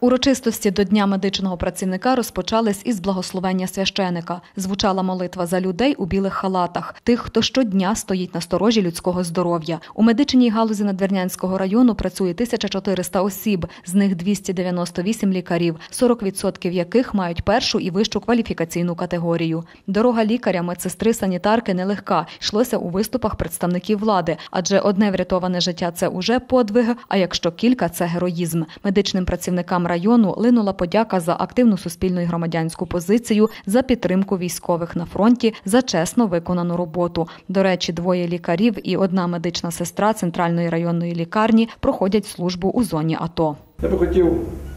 Урочистості до Дня медичного працівника розпочались із благословення священика. Звучала молитва за людей у білих халатах, тих, хто щодня стоїть на сторожі людського здоров'я. У медичній галузі Надвірнянського району працює 1400 осіб, з них 298 лікарів, 40% яких мають першу і вищу кваліфікаційну категорію. Дорога лікаря, медсестри, санітарки нелегка. Йшлося у виступах представників влади, адже одне врятоване життя це уже подвиг. А якщо кілька це героїзм. Медичним працівникам району линула подяка за активну суспільну і громадянську позицію, за підтримку військових на фронті, за чесно виконану роботу. До речі, двоє лікарів і одна медична сестра центральної районної лікарні проходять службу у зоні АТО. Я би хотів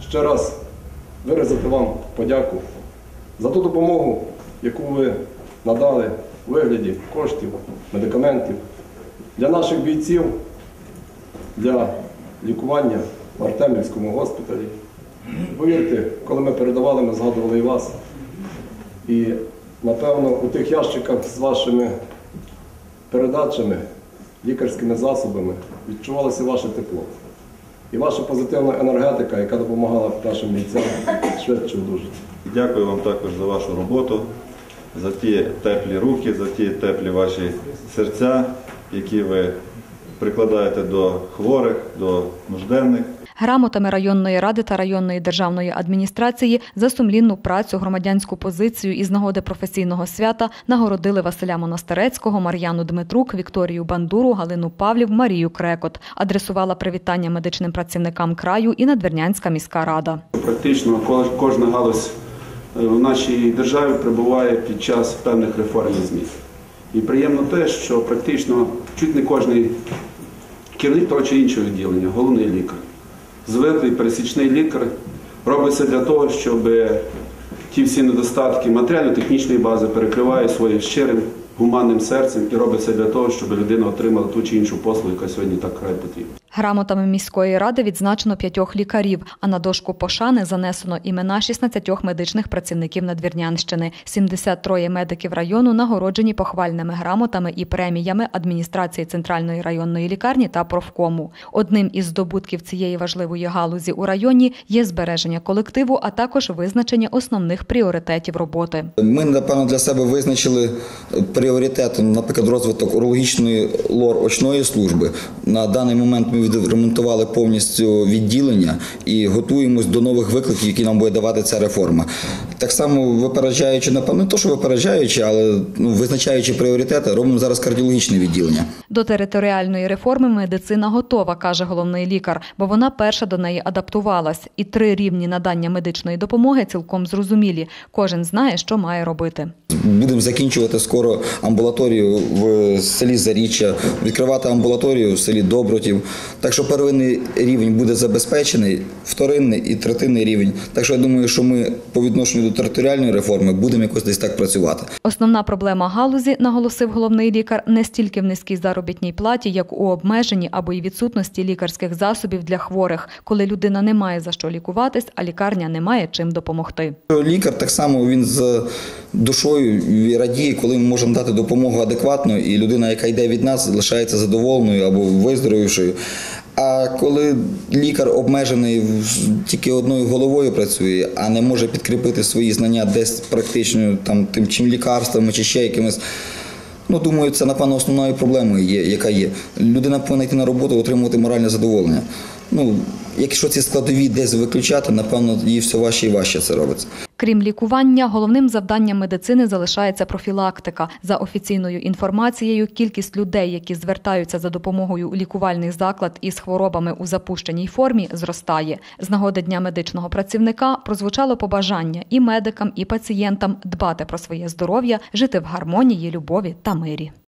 ще раз виразити вам подяку за ту допомогу, яку ви надали у вигляді коштів, медикаментів для наших бійців, для лікування в Артемівському госпіталі. Повірте, коли ми передавали, ми згадували і вас. І напевно у тих ящиках з вашими передачами, лікарськими засобами відчувалося ваше тепло. І ваша позитивна енергетика, яка допомагала нашим бійцям швидше одужати. Дякую вам також за вашу роботу, за ті теплі руки, за ті теплі ваші серця, які ви прикладаєте до хворих, до нужденних. Грамотами районної ради та районної державної адміністрації за сумлінну працю, громадянську позицію із нагоди професійного свята нагородили Василя Монастирецького, Мар'яну Дмитрук, Вікторію Бандуру, Галину Павлів, Марію Крекот. Адресувала привітання медичним працівникам краю і Надвірнянська міська рада. Практично кож- кожна галузь е, в нашій державі перебуває під час певних реформ і змін. І приємно те, що практично чуть не кожний керівник того чи іншого відділення, головний лікар, звиклий пересічний лікар робиться для того, щоб ті всі недостатки матеріально-технічної бази перекриває своїм щирим гуманним серцем і робиться для того, щоб людина отримала ту чи іншу послугу, яка сьогодні так край потрібна. Грамотами міської ради відзначено п'ятьох лікарів, а на дошку пошани занесено імена 16 медичних працівників Надвірнянщини. 73 медиків району нагороджені похвальними грамотами і преміями адміністрації центральної районної лікарні та профкому. Одним із здобутків цієї важливої галузі у районі є збереження колективу, а також визначення основних пріоритетів роботи. Ми, напевно, для себе визначили пріоритетом, наприклад, розвиток урологічної лор-очної служби. На даний момент ми відремонтували повністю відділення і готуємось до нових викликів, які нам буде давати ця реформа. Так само випереджаючи, напевно, не то, що випереджаючи, але ну, визначаючи пріоритети, робимо зараз кардіологічне відділення. До територіальної реформи медицина готова, каже головний лікар, бо вона перша до неї адаптувалась. І три рівні надання медичної допомоги цілком зрозумілі. Кожен знає, що має робити. Будемо закінчувати скоро амбулаторію в селі Заріччя, відкривати амбулаторію в селі Добротів. Так що первинний рівень буде забезпечений, вторинний і третинний рівень. Так що я думаю, що ми по відношенню до територіальної реформи будемо якось десь так працювати. Основна проблема галузі, наголосив головний лікар, не стільки в низькій заробітній платі, як у обмеженні або й відсутності лікарських засобів для хворих, коли людина не має за що лікуватись, а лікарня не має чим допомогти. Лікар так само він з душою і радіє, коли ми можемо дати допомогу адекватно, і людина, яка йде від нас, залишається задоволеною або виздоровівшою. А коли лікар обмежений тільки одною головою працює, а не може підкріпити свої знання десь практично там тим чим лікарствами чи ще якимось. Ну, думаю, це напевно основною проблемою є, яка є. Людина повинна йти на роботу, отримувати моральне задоволення. Ну, якщо ці складові десь виключати, напевно, їй все важче і важче це робиться. Крім лікування, головним завданням медицини залишається профілактика. За офіційною інформацією, кількість людей, які звертаються за допомогою у лікувальний заклад із хворобами у запущеній формі, зростає. З нагоди дня медичного працівника прозвучало побажання і медикам, і пацієнтам дбати про своє здоров'я, жити в гармонії, любові та мирі.